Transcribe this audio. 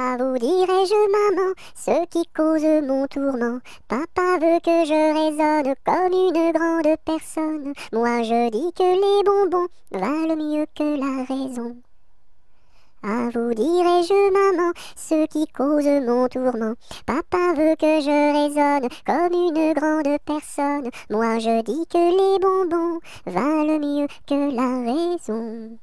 À vous dirai-je, maman, ce qui cause mon tourment. Papa veut que je raisonne comme une grande personne. Moi je dis que les bonbons valent mieux que la raison. À vous dirai-je, maman, ce qui cause mon tourment. Papa veut que je raisonne comme une grande personne. Moi je dis que les bonbons valent mieux que la raison.